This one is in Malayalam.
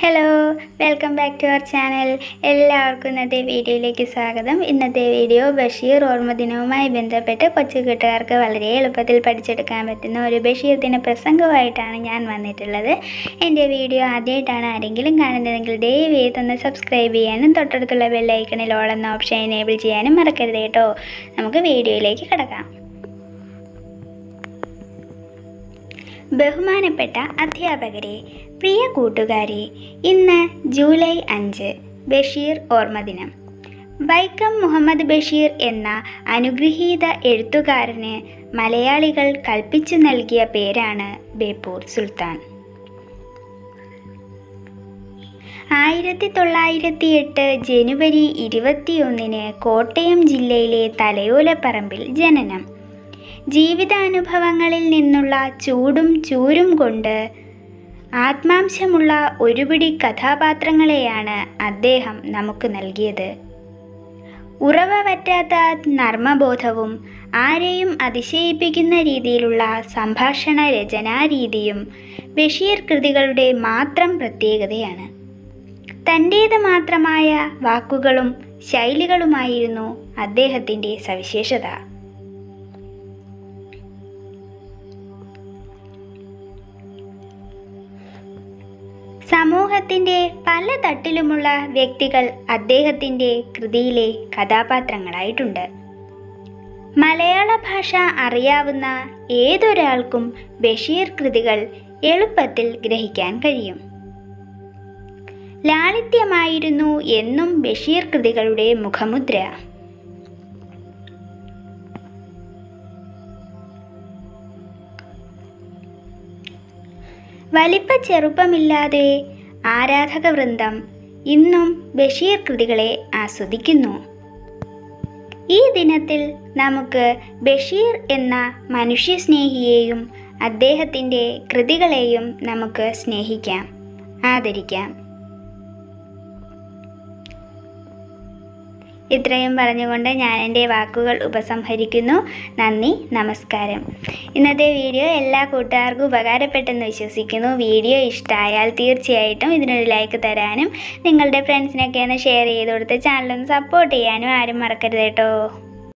Hello welcome back to our channel എല്ലാവർക്കും ഇന്നത്തെ വീഡിയോയിലേക്ക് സ്വാഗതം. ഇന്നത്തെ വീഡിയോ ബഷീർ ഓർമ്മദിനവുമായി ബന്ധപ്പെട്ട് കൊച്ചു കൂട്ടുകാർക്ക് വളരെ എളുപ്പത്തിൽ പഠിച്ചെടുക്കാൻ പറ്റുന്ന ഒരു ബഷീർ ദിന പ്രസംഗമായിട്ടാണ് ഞാൻ വന്നിട്ടുള്ളത്. എന്റെ വീഡിയോ ആദ്യമായിട്ടാണ് ആരെങ്കിലും കാണുന്നതെങ്കിൽ ദയവ് ചെയ്തൊന്ന് സബ്സ്ക്രൈബ് ചെയ്യാനും തൊട്ടടുത്തുള്ള ബെല്ലൈക്കണിൽ ഓളെന്ന ഓപ്ഷൻ എനേബിൾ ചെയ്യാനും മറക്കരുത് കേട്ടോ. നമുക്ക് വീഡിയോയിലേക്ക് കിടക്കാം. ബഹുമാനപ്പെട്ട അധ്യാപകരെ പ്രിയ കൂട്ടുകാരെ ഇന്ന് ജൂലൈ അഞ്ച് ബഷീർ ഓർമ്മദിനം. വൈക്കം മുഹമ്മദ് ബഷീർ എന്ന അനുഗ്രഹീത എഴുത്തുകാരന് മലയാളികൾ കൽപ്പിച്ചു നൽകിയ പേരാണ് ബേപ്പൂർ സുൽത്താൻ. ആയിരത്തി തൊള്ളായിരത്തി എട്ട് ജനുവരി ഇരുപത്തിയൊന്നിന് കോട്ടയം ജില്ലയിലെ തലയോലപ്പറമ്പിൽ ജനനം. ജീവിതാനുഭവങ്ങളിൽ നിന്നുള്ള ചൂടും ചൂരും കൊണ്ട് ആത്മാംശമുള്ള ഒരുപിടി കഥാപാത്രങ്ങളെയാണ് അദ്ദേഹം നമുക്ക് നൽകിയത്. ഉറവ പറ്റാത്ത നർമ്മബോധവും ആരെയും അതിശയിപ്പിക്കുന്ന രീതിയിലുള്ള സംഭാഷണ രചനാരീതിയും ബഷീർ കൃതികളുടെ മാത്രം പ്രത്യേകതയാണ്. തന്റേത് മാത്രമായ വാക്കുകളും ശൈലികളുമായിരുന്നു അദ്ദേഹത്തിന്റെ സവിശേഷത. സമൂഹത്തിന്റെ പല തട്ടിലുമുള്ള വ്യക്തികൾ അദ്ദേഹത്തിന്റെ കൃതിയിലെ കഥാപാത്രങ്ങളായിട്ടുണ്ട്. മലയാള ഭാഷ അറിയാവുന്ന ഏതൊരാൾക്കും ബഷീർ കൃതികൾ എളുപ്പത്തിൽ ഗ്രഹിക്കാൻ കഴിയും. ലാളിത്യമായിരുന്നു എന്നും ബഷീർ കൃതികളുടെ മുഖമുദ്ര. വലിപ്പ ചെറുപ്പമില്ലാതെ ആരാധക വൃന്ദം ഇന്നും ബഷീർ കൃതികളെ ആസ്വദിക്കുന്നു. ഈ ദിനത്തിൽ നമുക്ക് ബഷീർ എന്ന മനുഷ്യസ്നേഹിയെയും അദ്ദേഹത്തിന്റെ കൃതികളെയും നമുക്ക് സ്നേഹിക്കാം ആദരിക്കാം. ഇത്രയും പറഞ്ഞുകൊണ്ട് ഞാൻ എന്റെ വാക്കുകൾ ഉപസംഹരിക്കുന്നു. നന്ദി നമസ്കാരം. ഇന്നത്തെ വീഡിയോ എല്ലാ കൂട്ടുകാർക്കും ഉപകാരപ്പെട്ടെന്ന് വിശ്വസിക്കുന്നു. വീഡിയോ ഇഷ്ടമായാൽ തീർച്ചയായിട്ടും ഇതിനൊരു ലൈക്ക് തരാനും നിങ്ങളുടെ ഫ്രണ്ട്സിനൊക്കെ ഒന്ന് ഷെയർ ചെയ്ത് കൊടുത്ത് ചാനലൊന്ന് സപ്പോർട്ട് ചെയ്യാനും ആരും മറക്കരുത് കേട്ടോ.